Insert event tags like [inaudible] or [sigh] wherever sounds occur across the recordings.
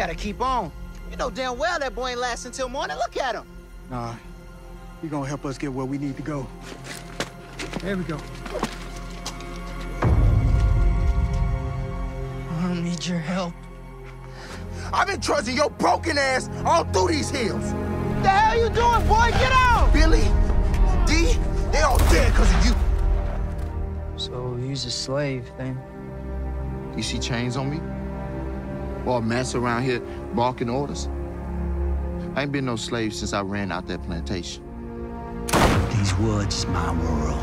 gotta keep on. You know damn well that boy ain't lasting till morning. Look at him. Nah, he gonna help us get where we need to go. There we go. I don't need your help. I've been trusting your broken ass all through these hills. The hell you doing, boy? Get out! Billy, D, they all dead because of you. So he's a slave then? You see chains on me? Or a mess around here barking orders? I ain't been no slave since I ran out that plantation. These woods is my world.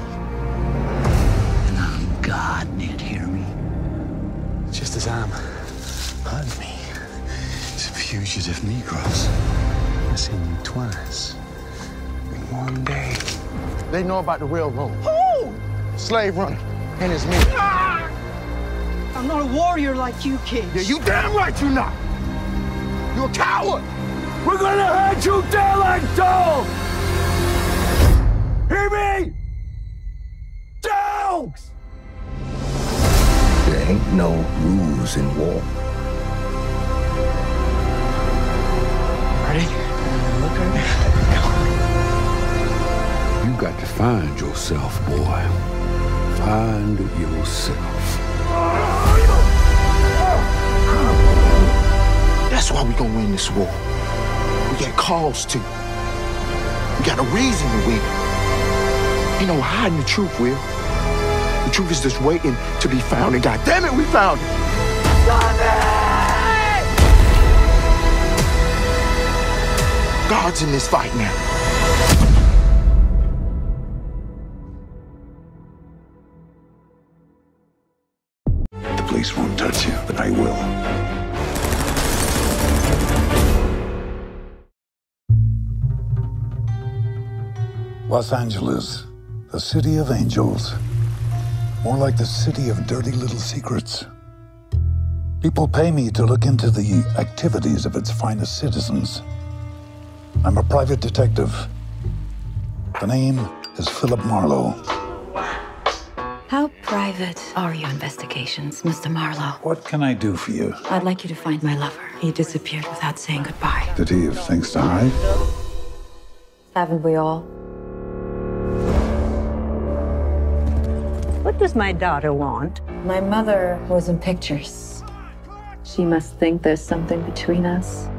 And I'm God, Ned, hear me? Just as I'm, pardon me, to fugitive Negroes. I've seen you twice in one day. They know about the railroad. Who? Slave runner and his men. Ah! I'm not a warrior like you kids. Yeah, you damn right you're not. You're a coward. We're gonna hunt you down like dogs! Hear me? Dogs! There ain't no rules in war. Ready? Look You got to find yourself, boy. Find yourself. That's why we gonna win this war. We got cause to. We got a reason to win. Ain't no hiding the truth, Will. The truth is just waiting to be found, and God damn it, we found it. God's in this fight now. The police won't touch you, but I will. Los Angeles, the city of angels. More like the city of dirty little secrets. People pay me to look into the activities of its finest citizens. I'm a private detective. The name is Philip Marlowe. How private are your investigations, Mr. Marlowe? What can I do for you? I'd like you to find my lover. He disappeared without saying goodbye. Did he have things to hide? Haven't we all? What does my daughter want? My mother was in pictures. She must think there's something between us.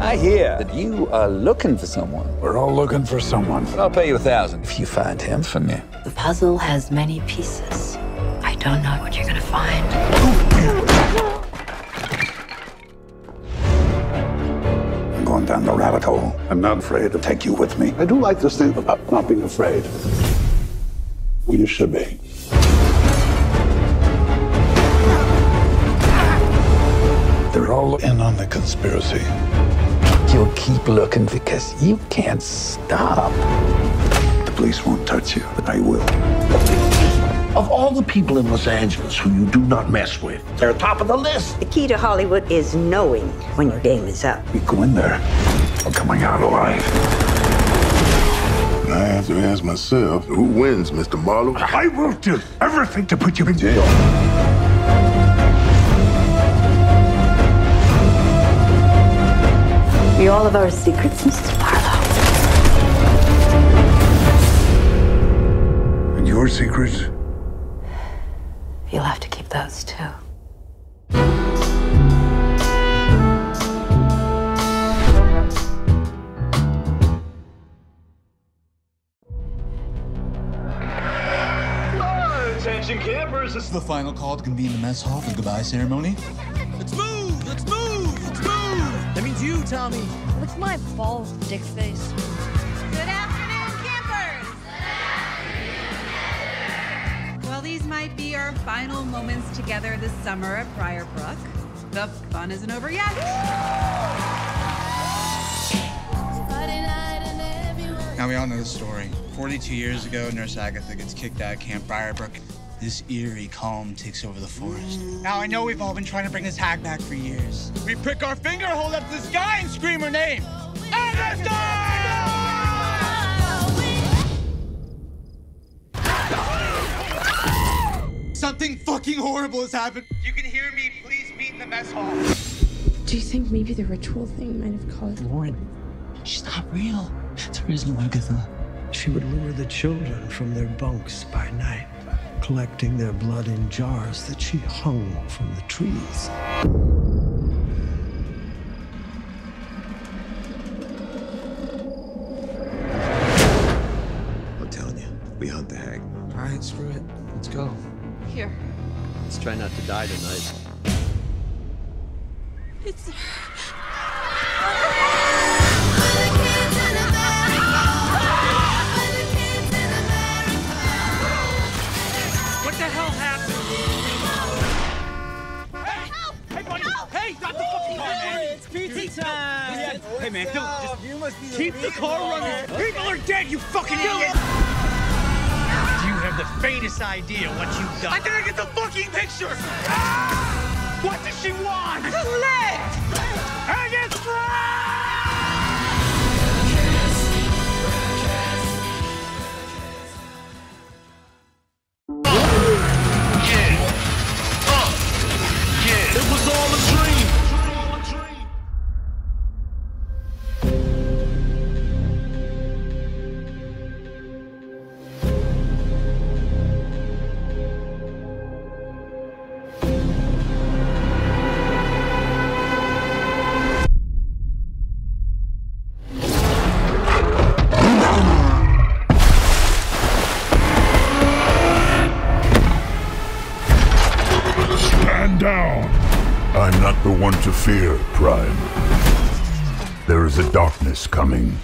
I hear that you are looking for someone. We're all looking for someone. I'll pay you a thousand if you find him for me. The puzzle has many pieces. I don't know what you're gonna find. Down the rabbit hole. I'm not afraid to take you with me. I do like this thing about not being afraid. You should be. They're all in on the conspiracy. You'll keep looking because you can't stop. The police won't touch you, but I will. Of all the people in Los Angeles who you do not mess with, they're top of the list. The key to Hollywood is knowing when your game is up. We go in there, I'm coming out alive. And I have to ask myself, who wins, Mr. Marlowe? I will do everything to put you in jail. We all have our secrets, Mr. Marlowe. And your secrets? You'll have to keep those too. Attention campers, this is the final call to convene the mess hall for the goodbye ceremony. Let's move! Let's move! Let's move! That means you, Tommy. What's my bald dick face? These might be our final moments together this summer at Briar Brook. The fun isn't over yet. Now we all know the story. 42 years ago, Nurse Agatha gets kicked out of Camp Briarbrook. This eerie calm takes over the forest. Now I know we've all been trying to bring this hag back for years. We prick our finger, hold up to the sky, and scream her name. Something fucking horrible has happened. You can hear me please beat the mess hall. Do you think maybe the ritual thing might have caused Lauren, she's not real. There is no Agatha. She would lure the children from their bunks by night, collecting their blood in jars that she hung from the trees. Try not to die tonight. Fear, Prime. There is a darkness coming.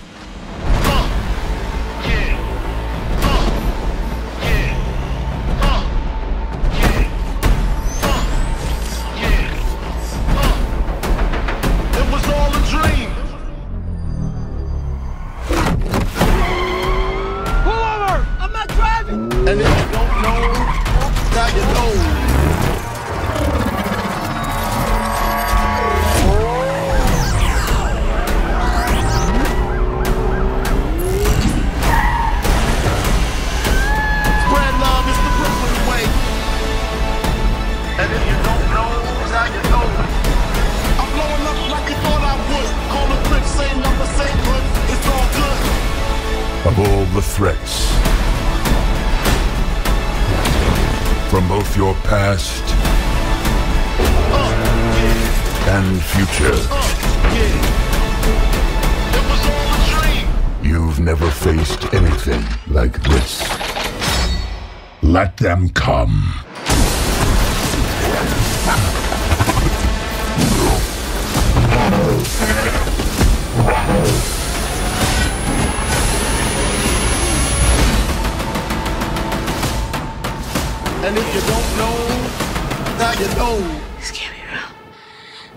You know. This can't be real.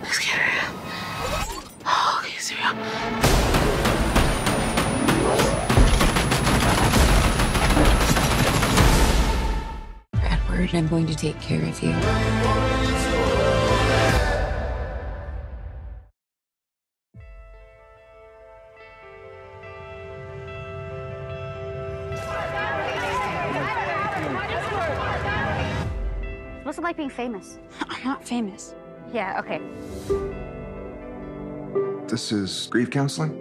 This can't be real. Oh, okay, it's real. Edward, I'm going to take care of you. Famous? I'm not famous. Yeah, okay. This is grief counseling?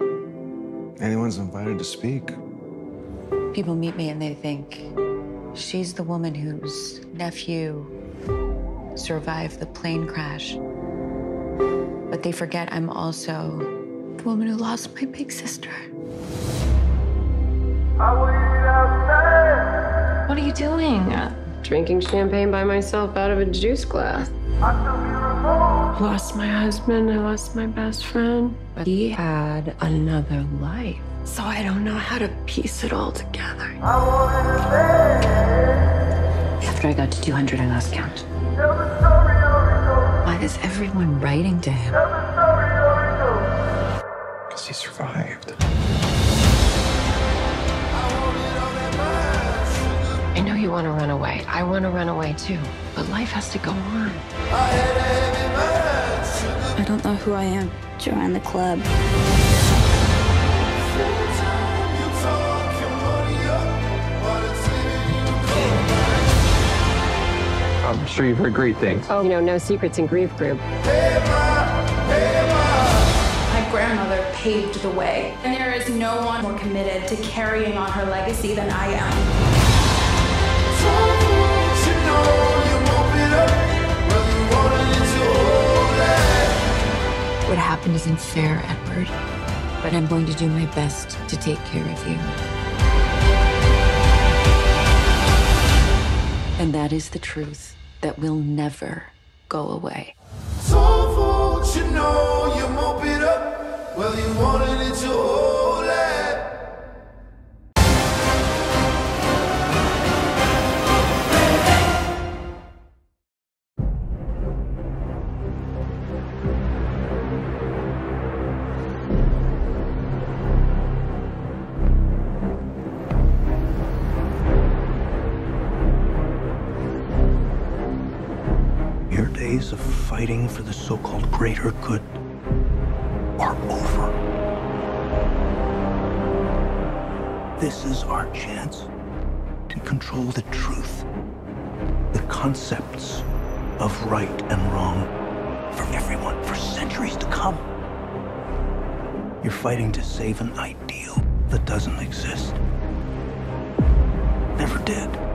Anyone's invited to speak. People meet me and they think she's the woman whose nephew survived the plane crash. But they forget I'm also the woman who lost my big sister. What are you doing? Drinking champagne by myself out of a juice glass. Lost my husband, I lost my best friend. But he had another life. So I don't know how to piece it all together. After I got to 200, I lost count. Why is everyone writing to him? Because he survived. Want to run away. I want to run away too. But life has to go on. I don't know who I am. Join the club. I'm sure you've heard great things. Oh, you know, no secrets in grief group. My grandmother paved the way, and there is no one more committed to carrying on her legacy than I am. What happened isn't fair, Edward, but I'm going to do my best to take care of you. And that is the truth that will never go away. you know you it up. Well, you wanted it to You're fighting to save an ideal that doesn't exist. Never did.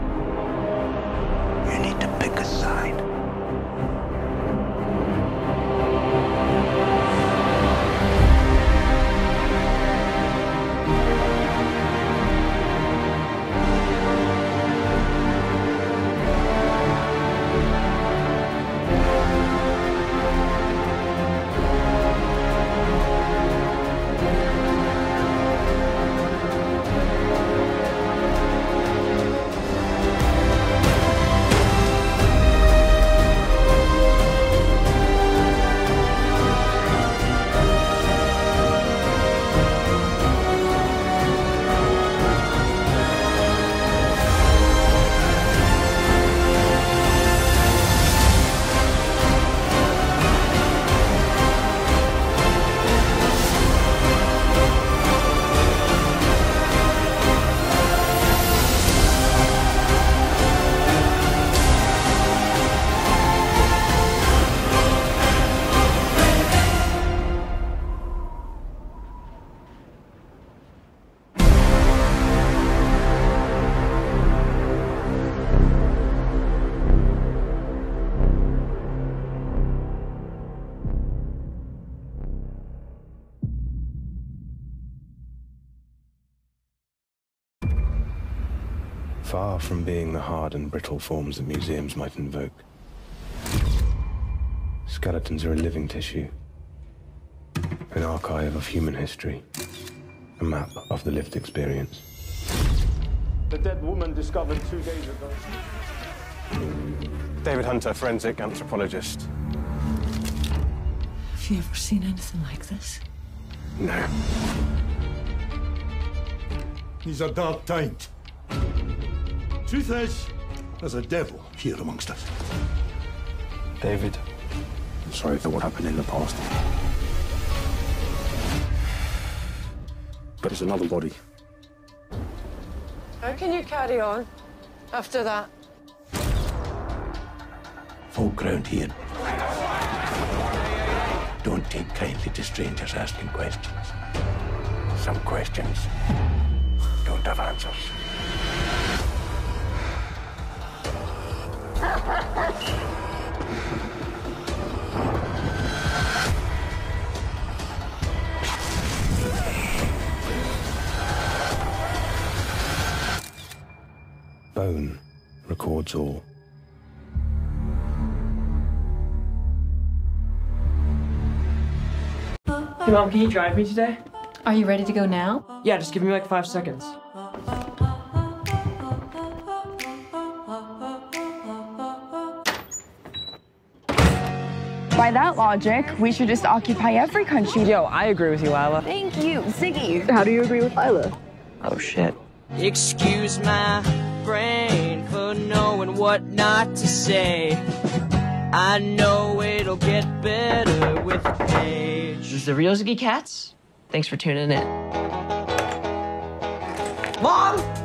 Far from being the hard and brittle forms that museums might invoke, skeletons are a living tissue, an archive of human history, a map of the lived experience. The dead woman discovered two days ago. David Hunter, forensic anthropologist. Have you ever seen anything like this? No. These are dark times. Truth is, there's a devil here amongst us. David, I'm sorry for what happened in the past. But it's another body. How can you carry on after that? Folk round here don't take kindly to strangers asking questions. Some questions don't have answers. Bone records all. Hey, Mom, can you drive me today? Are you ready to go now? Yeah, just give me like five seconds. By that logic, we should just occupy every country. Yo, I agree with you, Lila. Thank you, Ziggy. How do you agree with Lila? Oh, shit. Excuse my brain for knowing what not to say. I know it'll get better with age. This is the Real Ziggy Katz. Thanks for tuning in. Mom!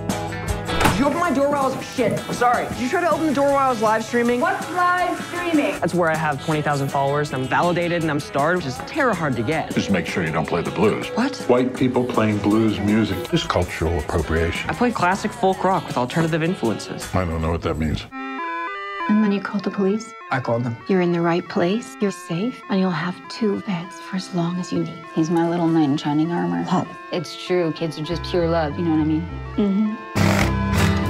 You open my door while I was shit? I'm Sorry. Did you try to open the door while I was live streaming? What's live streaming? That's where I have 20,000 followers and I'm validated and I'm starred, which is terror hard to get. Just make sure you don't play the blues. What? White people playing blues music is cultural appropriation. I play classic folk rock with alternative influences. I don't know what that means. And then you called the police? I called them. You're in the right place, you're safe, and you'll have two beds for as long as you need. He's my little knight in shining armor. It's true, kids are just pure love, you know what I mean? Mm-hmm.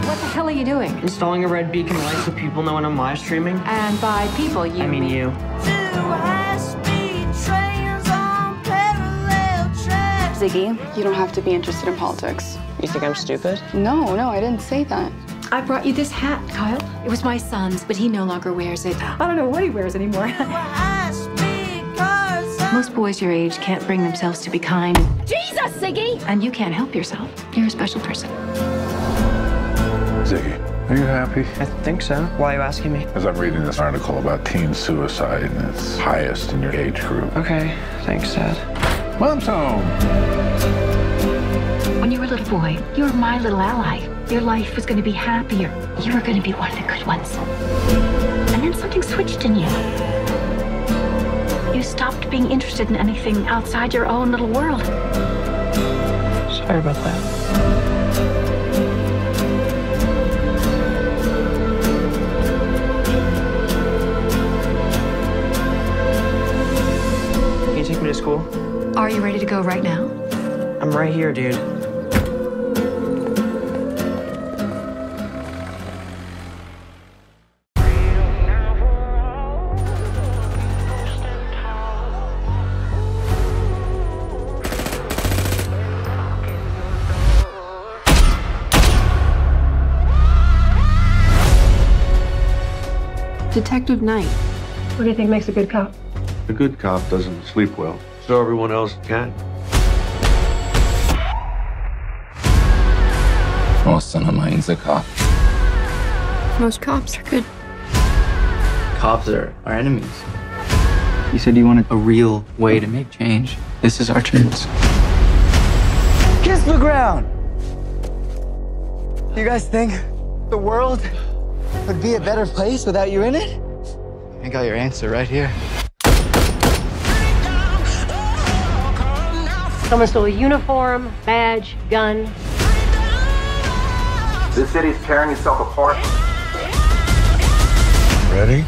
What the hell are you doing? Installing a red beacon light so people know when I'm live streaming. And by people, you I mean you. Ziggy, you don't have to be interested in politics. You think I'm stupid? No, no, I didn't say that. I brought you this hat, Kyle. It was my son's, but he no longer wears it. I don't know what he wears anymore. [laughs] Most boys your age can't bring themselves to be kind. Jesus, Ziggy! And you can't help yourself. You're a special person. Ziggy, are you happy? I think so. Why are you asking me? As I'm reading this article about teen suicide and it's highest in your age group. Okay, thanks, Dad. Mom's home. When you were a little boy, you were my little ally. Your life was going to be happier. You were going to be one of the good ones. And then something switched in you. You stopped being interested in anything outside your own little world. Sorry about that. To school? Are you ready to go right now? I'm right here, dude. Detective Knight. What do you think makes a good cop? A good cop doesn't sleep well, so everyone else can. Oh, son of mine's a cop. Most cops are good. Cops are our enemies. You said you wanted a real way to make change. This is our chance. Kiss the ground! You guys think the world would be a better place without you in it? I got your answer right here. Someone stole a uniform, badge, gun. This city's tearing itself apart. Ready?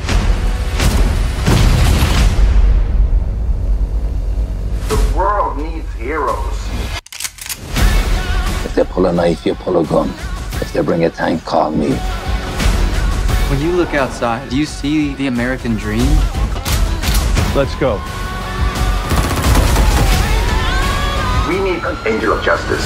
The world needs heroes. If they pull a knife, you pull a gun. If they bring a tank, call me. When you look outside, do you see the American dream? Let's go. An angel of justice.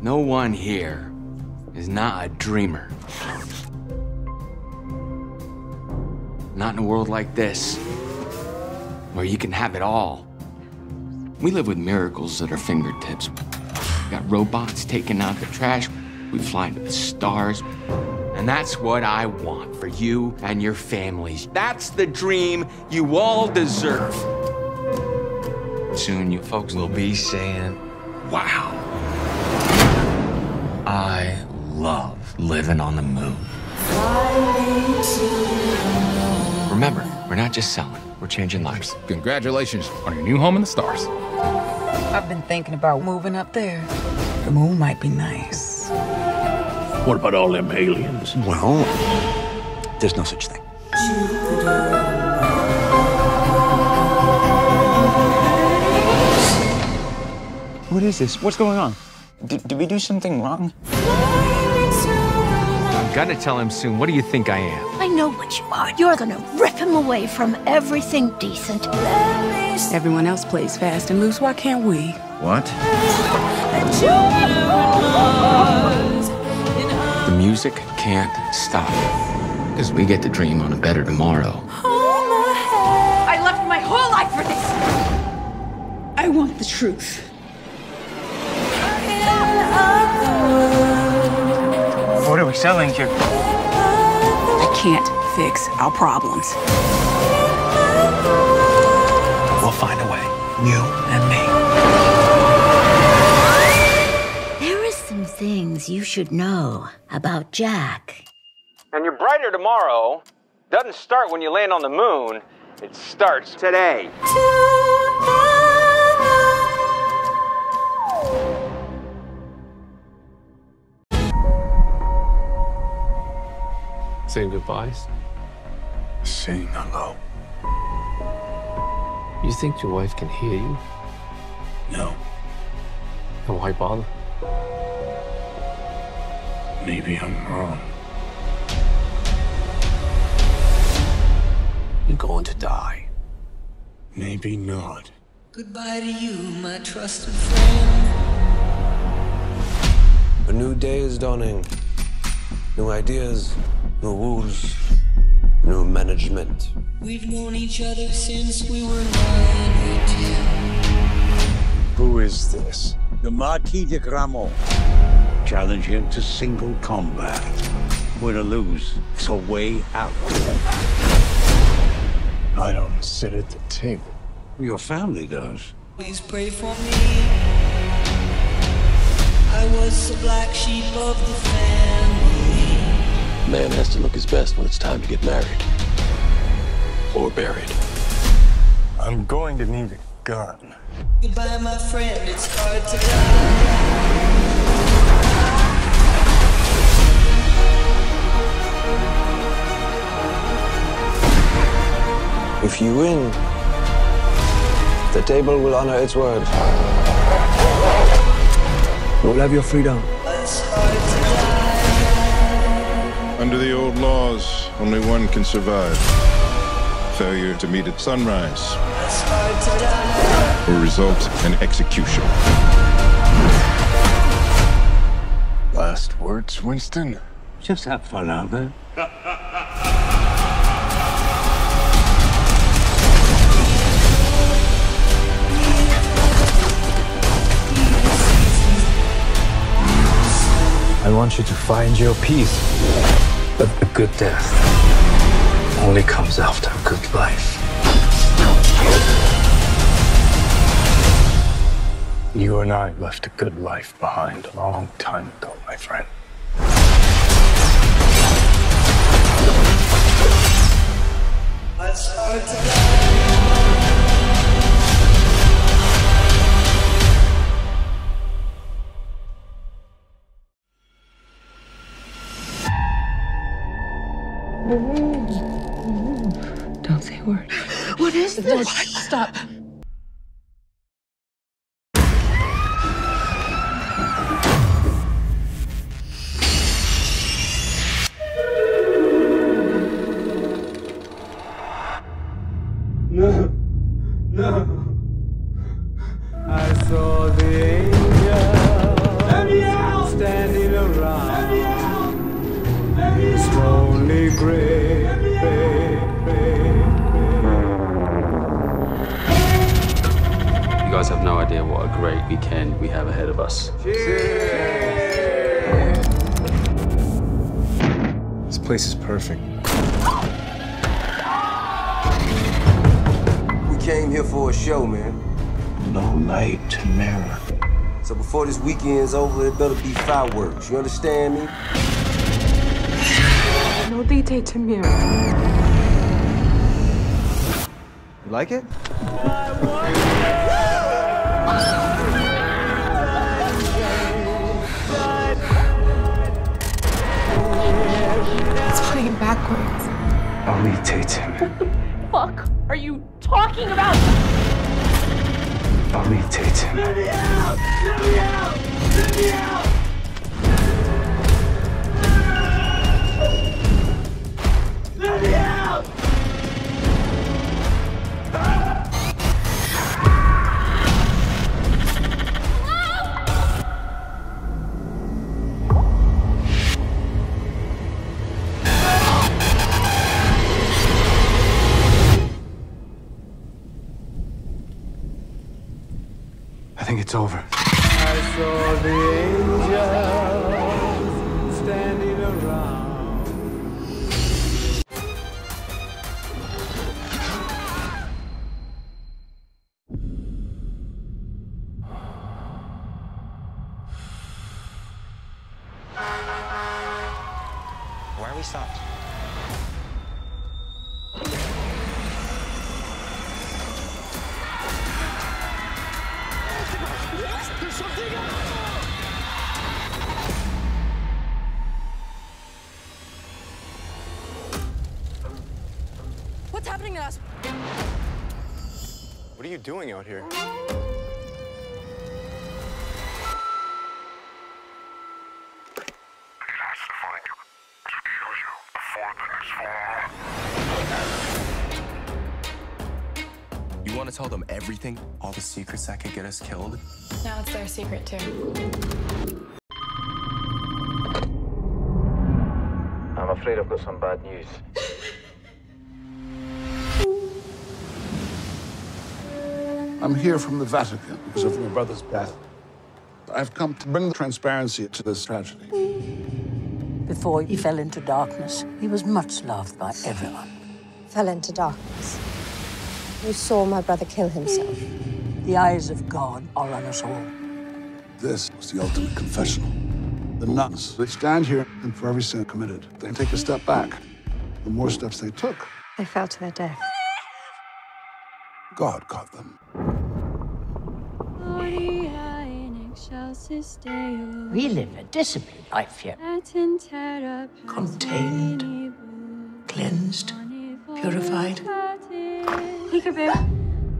No one here is not a dreamer. Not in a world like this, where you can have it all. We live with miracles at our fingertips. Got robots taking out the trash. We fly to the stars. And that's what I want for you and your families. That's the dream you all deserve. Soon you folks will be saying, wow. I love living on the moon. Remember, we're not just selling, we're changing lives. Congratulations on your new home in the stars. I've been thinking about moving up there. The moon might be nice. What about all them aliens? Well, there's no such thing. What is this? What's going on? Did, did we do something wrong? I'm gonna tell him soon. What do you think I am? I know what you are. You're gonna rip him away from everything decent. Everyone else plays fast and loose. Why can't we? What? [laughs] The music can't stop. Because we get to dream on a better tomorrow. I left my whole life for this. I want the truth. What are we selling here? I can't fix our problems. We'll find a way. You things you should know about Jack. And your brighter tomorrow doesn't start when you land on the moon, it starts today. Saying goodbyes? Saying hello. You think your wife can hear you? No. Then why bother? Maybe I'm wrong. You're going to die. Maybe not. Goodbye to you, my trusted friend. A new day is dawning. New ideas, new rules, new management. We've known each other since we were nine or ten. Who is this? The Marquis de Gramont. Challenge him to single combat. Win or lose, it's a way out. I don't sit at the table. Your family does. Please pray for me. I was the black sheep of the family. Man has to look his best when it's time to get married. Or buried. I'm going to need a gun. Goodbye, my friend. It's hard to die. If you win, the table will honor its word. You'll have your freedom. It's hard to die. Under the old laws, only one can survive. Failure to meet at sunrise It's hard to die. will result in execution. Last words, Winston? Just have fun out there. [laughs] I want you to find your peace. But a good death only comes after a good life. You and I left a good life behind a long time ago, my friend. To Don't say a word. What is this? Stop. Weekend's over, it better be fireworks. You understand me? No dite to mirror. You like it? It's playing backwards. I'll mutate him. [laughs] Fuck are you talking about? I'll. Let me out! Let me out! Let me out! Doing out here? You want to tell them everything? All the secrets that could get us killed? Now it's their secret, too. I'm afraid I've got some bad news. I'm here from the Vatican because of my brother's death. I've come to bring transparency to this tragedy. Before he fell into darkness, he was much loved by everyone. Fell into darkness. You saw my brother kill himself. The eyes of God are on us all. This was the ultimate confessional. The nuns, they stand here, and for every sin committed, they take a step back. The more steps they took, They fell to their death. God caught them. We live a disciplined life here. Contained, cleansed, purified. Peekaboo.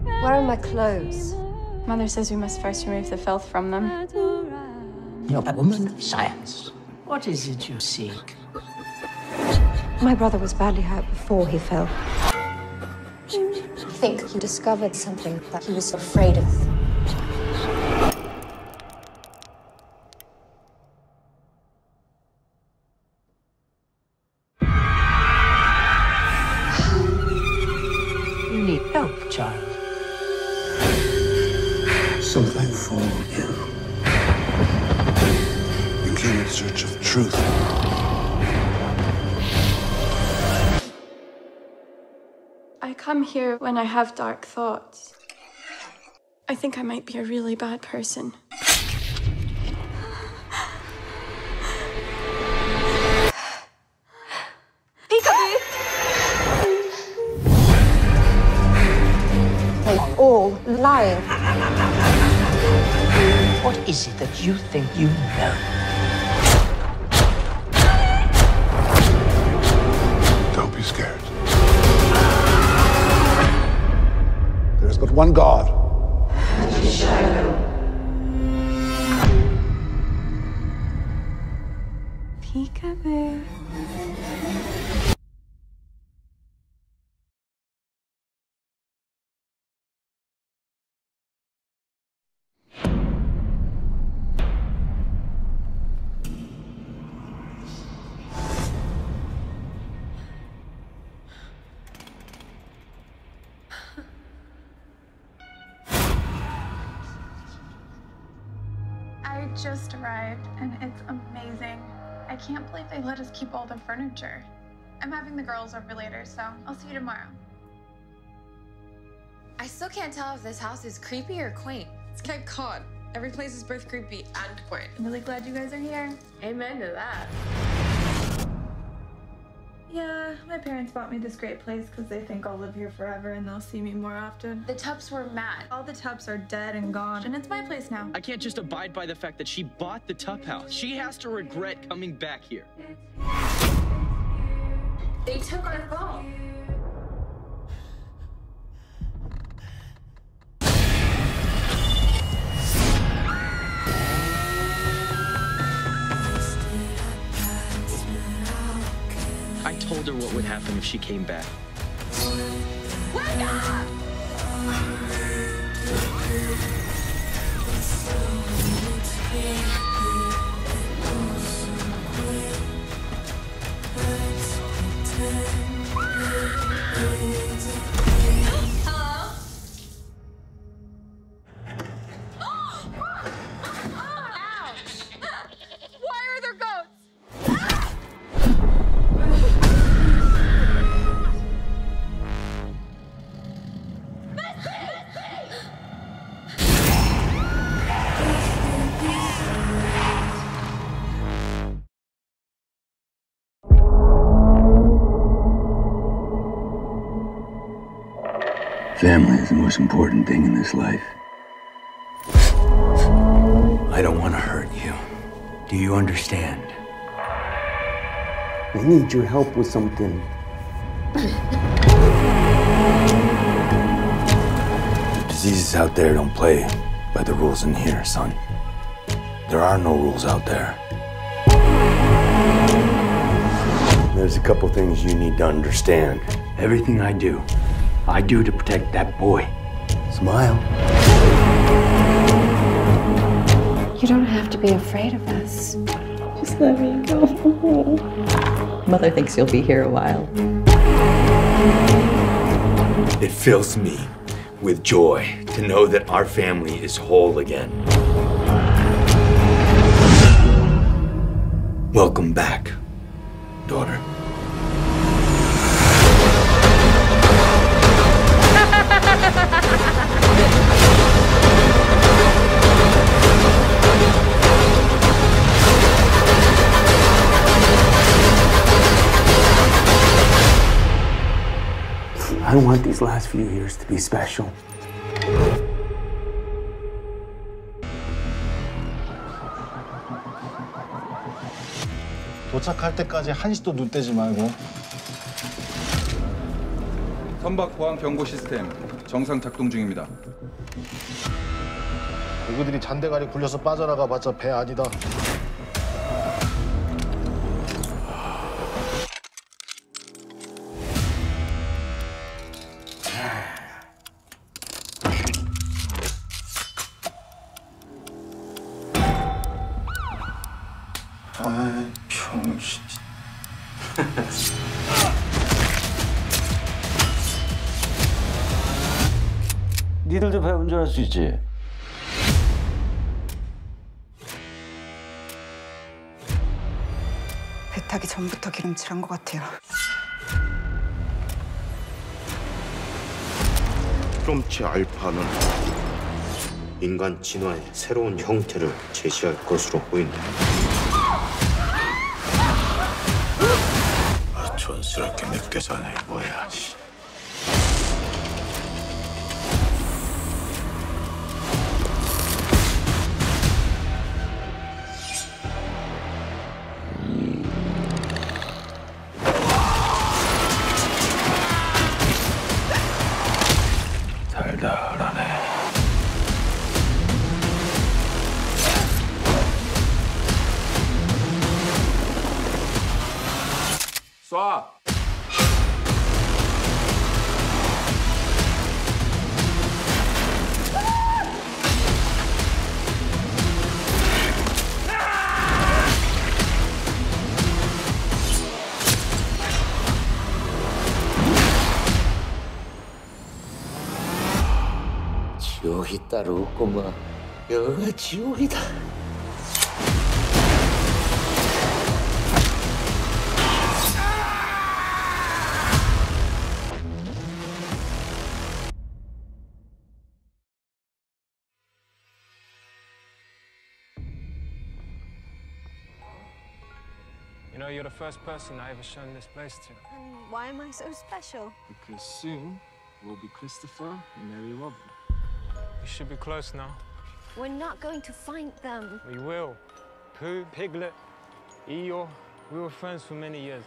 Where are my clothes? Mother says we must first remove the filth from them. You're a woman of science. What is it you seek? My brother was badly hurt before he fell. I think he discovered something that he was afraid of. Come here when I have dark thoughts. I think I might be a really bad person. Peekaboo! They are all lying. What is it that you think you know? Don't be scared. One God. Peekaboo. Keep all the furniture. I'm having the girls over later, so I'll see you tomorrow. I still can't tell if this house is creepy or quaint. It's Cape Cod. Every place is both creepy and quaint. I'm really glad you guys are here. Amen to that. Yeah, my parents bought me this great place because they think I'll live here forever and they'll see me more often. The Tups were mad. All the Tups are dead and gone, and it's my place now. I can't just abide by the fact that she bought the Tup house. She has to regret coming back here. They took our phone. I told her what would happen if she came back. Wake up! Hello? Family is the most important thing in this life. I don't want to hurt you. Do you understand? I need your help with something. The diseases out there don't play by the rules in here, son. There are no rules out there. There's a couple things you need to understand. Everything I do, I do to protect that boy. Smile. You don't have to be afraid of us. Just let me go. Mother thinks you'll be here a while. It fills me with joy to know that our family is whole again. Welcome back, daughter. I want these last few years to be special. 도착할 때까지 한시도 눈 떼지 말고 선박 보안 경고 시스템 정상 작동 중입니다. 누구들이 잔대가리 굴려서 빠져나가 봤자 배 아니다. 수 있지? 배 타기 전부터 기름칠한 것 같아요. 프롬치 알파는 인간 진화의 새로운 형태를 제시할 것으로 보인다. 아, 촌스럽게 전에 뭐야. só. Tio Hitaru, como... Eu, tio Hitaru... first person I ever shown this place to. And why am I so special? Because soon we'll be Christopher and Mary Robin. We should be close now. We're not going to find them. We will. Pooh, Piglet, Eeyore, we were friends for many years,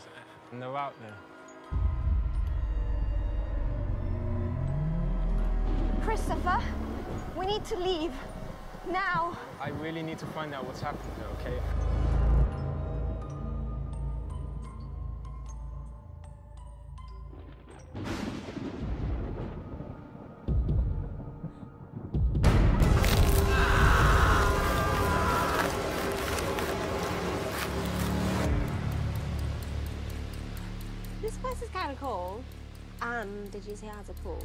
and they're out there. Christopher, we need to leave. Now. I really need to find out what's happened there, okay? Did you say it has a pool?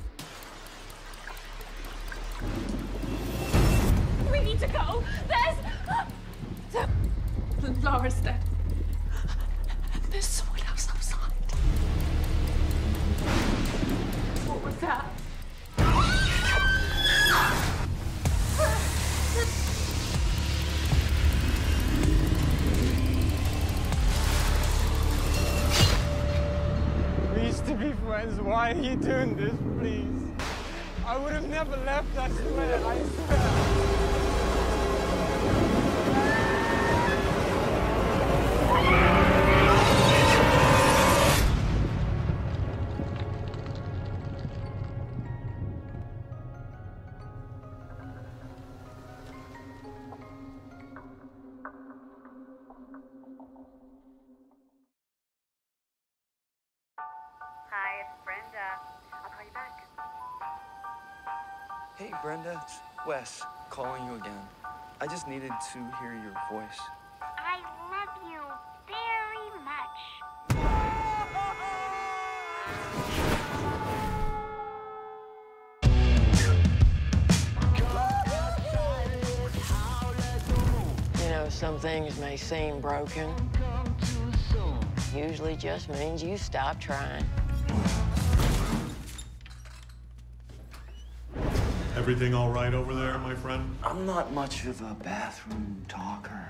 You doing Wes calling you again. I just needed to hear your voice. I love you very much. You know, some things may seem broken. Usually just means you stop trying. Everything all right over there, my friend? I'm not much of a bathroom talker.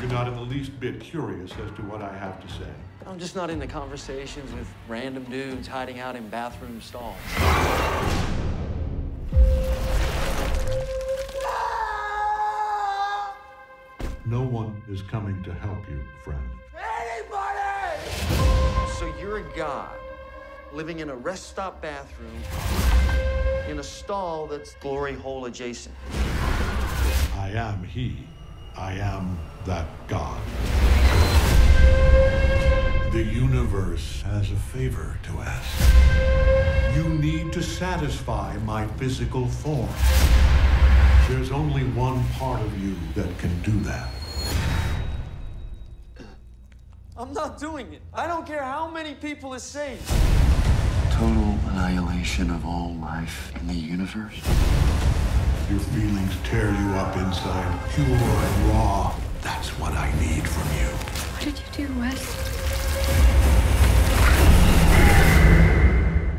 You're not in the least bit curious as to what I have to say. I'm just not into conversations with random dudes hiding out in bathroom stalls. No one is coming to help you, friend. Anybody! So you're a god living in a rest stop bathroom in a stall that's glory hole adjacent. I am he. I am that God. The universe has a favor to ask. You need to satisfy my physical form. There's only one part of you that can do that. I'm not doing it. I don't care how many people it saves. Total annihilation of all life in the universe. Your feelings tear you up inside, pure and raw. That's what I need from you. What did you do, Wes?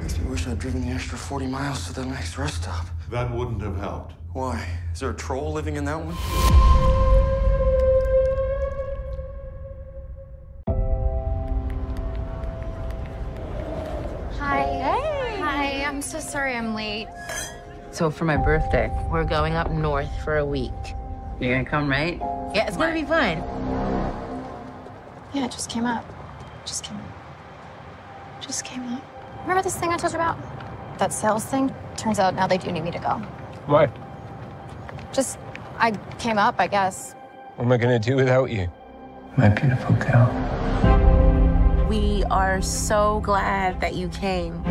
Makes me wish I'd driven the extra 40 miles to the next rest stop. That wouldn't have helped. Why? Is there a troll living in that one? I'm so sorry I'm late. So for my birthday, we're going up north for a week. You're gonna come, right? Yeah, it's gonna be fun. Yeah, it just came up. Just came up. Just came up. Remember this thing I told you about? That sales thing? Turns out now they do need me to go. Why? Just, I came up, I guess. What am I gonna do without you? My beautiful girl. We are so glad that you came.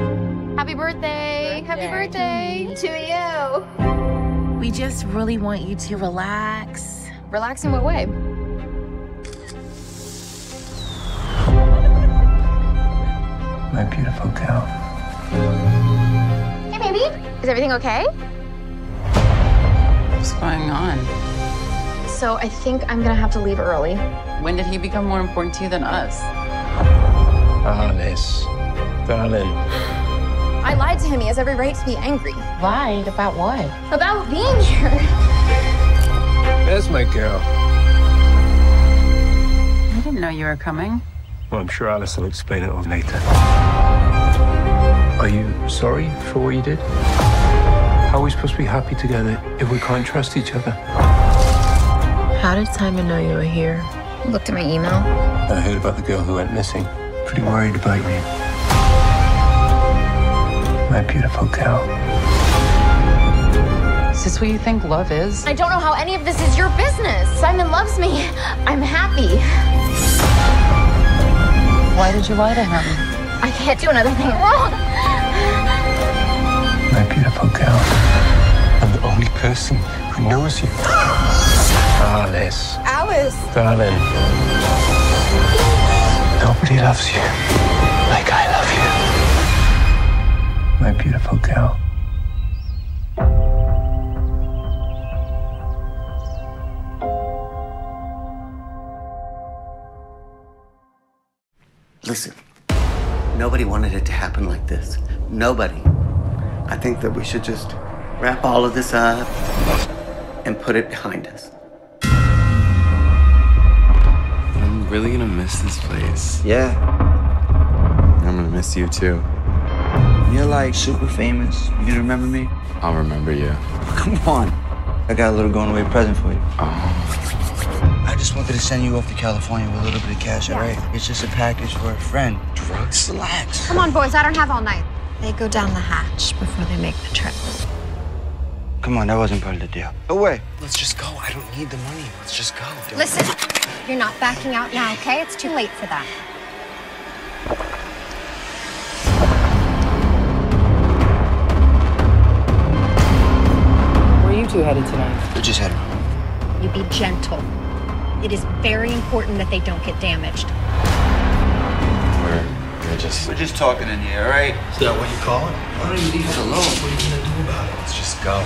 Happy birthday! Happy birthday to you! We just really want you to relax. Relax in what way? My beautiful girl. Hey, baby. Is everything okay? What's going on? So I think I'm gonna have to leave early. When did he become more important to you than us? Alice, darling. I lied to him. He has every right to be angry. Lied about what? About being here. There's my girl. I didn't know you were coming. Well, I'm sure Alice will explain it all later. Are you sorry for what you did? How are we supposed to be happy together if we can't trust each other? How did Simon know you were here? Looked at my email. I heard about the girl who went missing. Pretty worried about you. My beautiful girl. Is this what you think love is? I don't know how any of this is your business. Simon loves me. I'm happy. Why did you lie to him? I can't do another thing wrong. My beautiful girl. I'm the only person who knows you. Alice, Alice. darling. Nobody loves you My beautiful girl. Listen, nobody wanted it to happen like this. Nobody. I think that we should just wrap all of this up and put it behind us. I'm really gonna miss this place. Yeah. I'm gonna miss you too. You're like super famous. You gonna remember me? I'll remember you. Come on. I got a little going away present for you. Oh. I just wanted to send you off to California with a little bit of cash, all right? It's just a package for a friend. Drugs? Relax. Come on, boys, I don't have all night. They go down the hatch before they make the trip. Come on, that wasn't part of the deal. Go away. Let's just go. I don't need the money. Let's just go. Don't- Listen, you're not backing out now, okay? It's too late for that. Two headed tonight? We're just heading. You be gentle. It is very important that they don't get damaged. We're, we're just. We're just talking in here, all right? Is that what you call it? Why don't you leave us alone? What are you gonna do about it? Let's just go.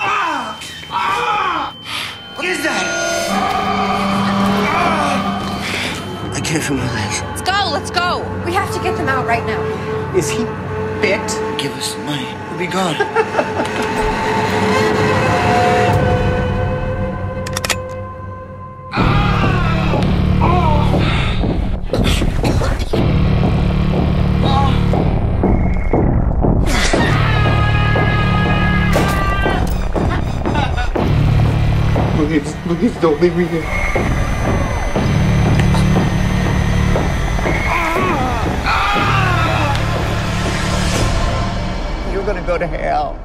Ah! Ah! What is that? I can't feel my legs. Let's go, let's go. We have to get them out right now. Is he bit? Give us the money. Be gone. Please, please don't leave me here. Gonna go to hell.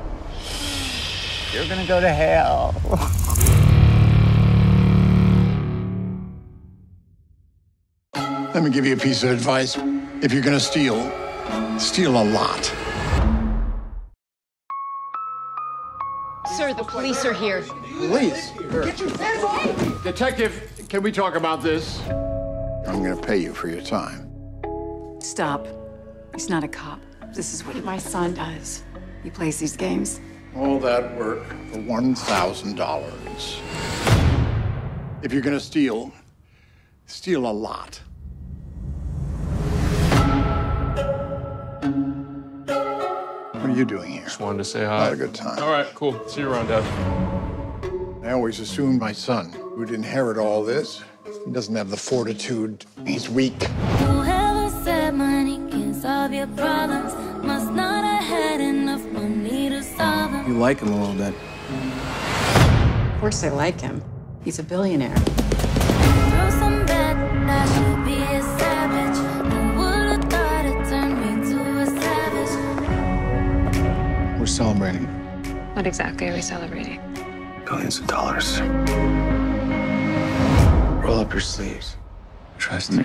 You're gonna go to hell. Let me give you a piece of advice. If you're gonna steal, steal a lot. Sir, the police are here. Police? Detective, can we talk about this? I'm gonna pay you for your time. Stop. He's not a cop. This is what my son does. He plays these games. All that work for $1,000. If you're gonna steal, steal a lot. What are you doing here? Just wanted to say I hi. had a good time. All right, cool. See you around, Dad. I always assumed my son would inherit all this. He doesn't have the fortitude. He's weak. Whoever said money can solve your problems You like him a little bit. Of course I like him. He's a billionaire. Throw some bet I should be a savage. Who would've thought it turned me to a savage? We're celebrating What exactly are we celebrating? billions of dollars. Roll up your sleeves. Trust me.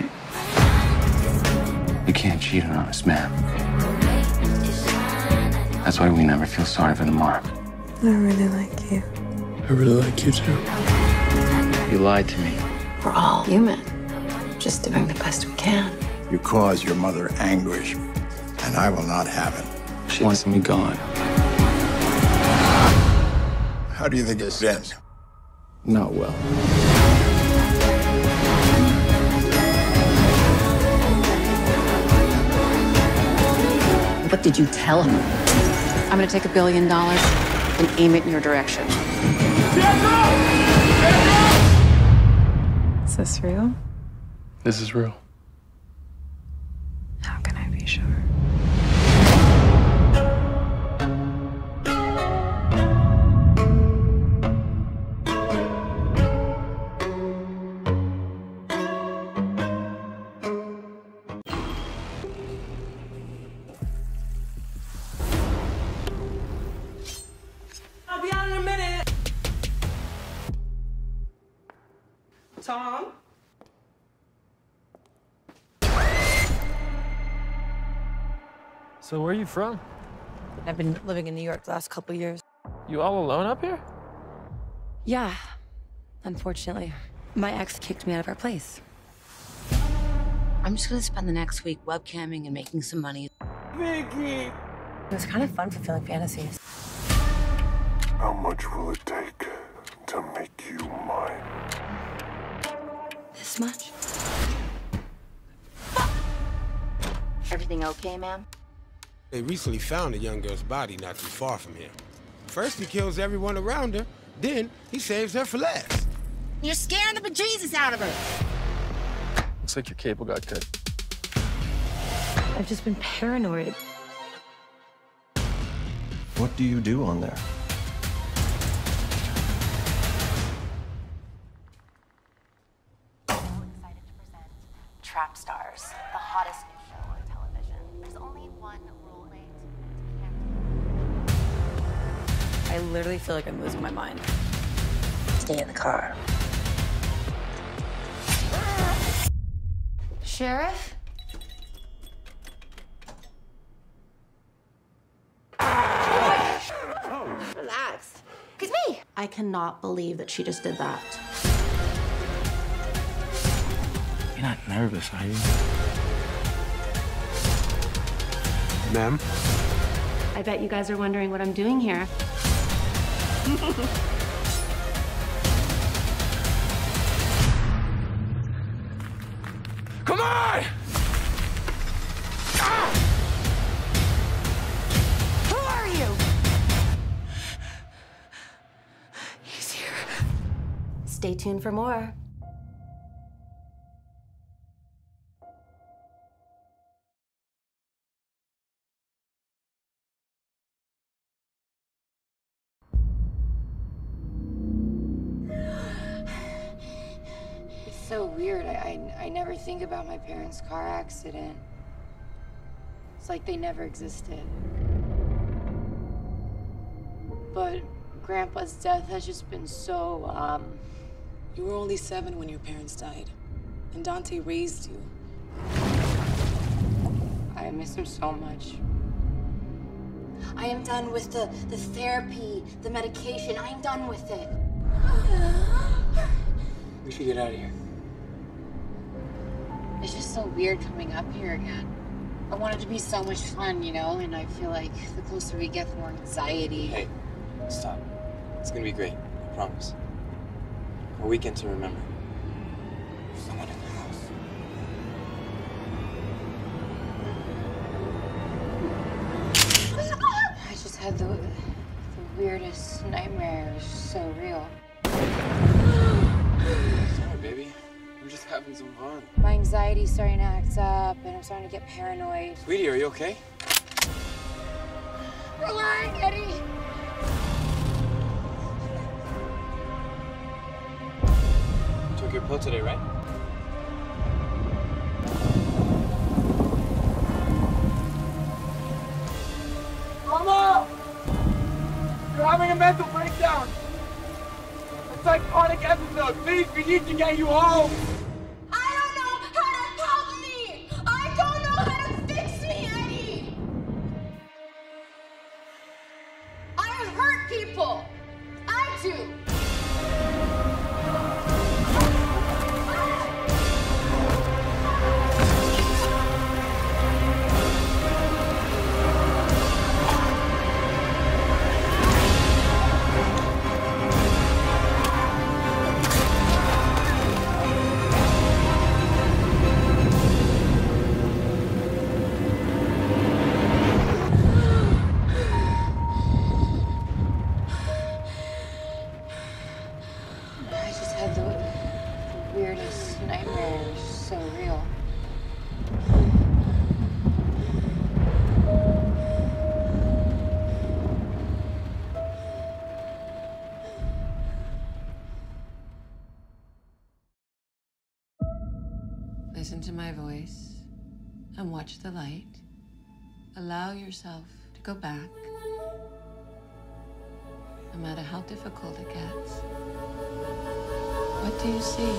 You can't cheat an honest man. That's why we never feel sorry for the mark. I really like you. I really like you too. You lied to me. We're all human. Just doing the best we can. You caused your mother anguish, and I will not have it. She wants me gone. How do you think this ends? Not well. What did you tell him? I'm gonna take a billion dollars and aim it in your direction. Is this real? This is real. So where are you from? I've been living in New York the last couple years. You all alone up here? Yeah, unfortunately. My ex kicked me out of our place. I'm just gonna spend the next week webcamming and making some money. Vicky! It was kind of fun fulfilling fantasies. How much will it take to make you mine? This much? Everything okay, ma'am? They recently found a young girl's body not too far from here. First, he kills everyone around her, then he saves her for last. You're scaring the bejesus out of her. Looks like your cable got cut. I've just been paranoid. What do you do on there? Feel like I'm losing my mind. Stay in the car. Sheriff? Relax. It's me. I cannot believe that she just did that. You're not nervous, are you? Ma'am? I bet you guys are wondering what I'm doing here. [laughs] Come on! Who are you? He's here. Stay tuned for more. Think about my parents' car accident. It's like they never existed. But Grandpa's death has just been so, um. You were only seven when your parents died, and Dante raised you. I miss him so much. I am done with the, the therapy, the medication. I am done with it. We should get out of here. It's just so weird coming up here again. I want it to be so much fun, you know, and I feel like the closer we get, the more anxiety. Hey, stop. It's gonna be great. I promise. A weekend to remember. Someone in the house. [laughs] I just had the, the weirdest nightmare. It was so real. Sorry, baby. We're just having some fun. My anxiety's starting to act up, and I'm starting to get paranoid. Sweetie, are you okay? We're lying, Eddie. You took your pill today, right? Mama! You're having a mental! Psychotic episode! Please, we need to get you home! Listen to my voice and watch the light. Allow yourself to go back, no matter how difficult it gets. What do you see?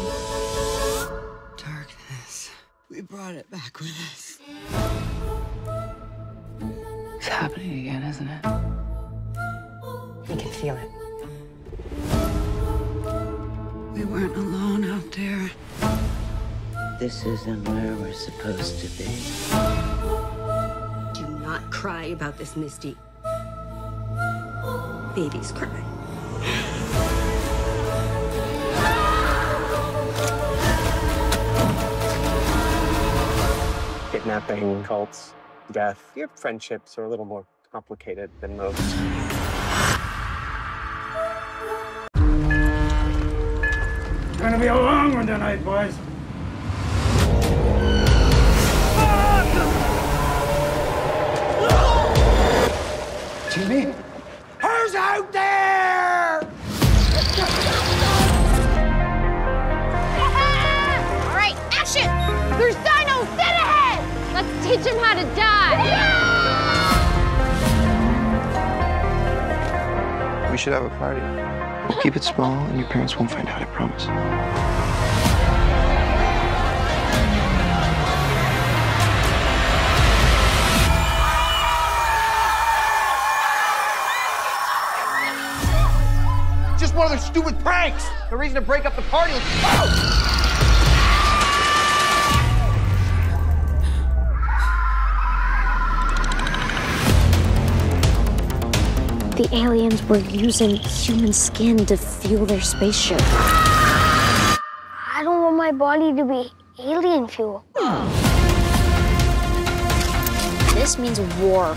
Darkness. We brought it back with us. It's happening again, isn't it? You can feel it. We weren't alone out there. This isn't where we're supposed to be. Do not cry about this, Misty. Babies cry. Kidnapping, cults, death. Your friendships are a little more complicated than most. It's gonna be a long one tonight, boys. Jimmy? Who's out there? [laughs] All right, action! There's dinos dead ahead! Let's teach them how to die! We should have a party. We'll keep it small, and your parents won't find out, I promise. Just one of those stupid pranks. No reason to break up the party. Let's go. Oh! The aliens were using human skin to fuel their spaceship. I don't want my body to be alien fuel. This means war.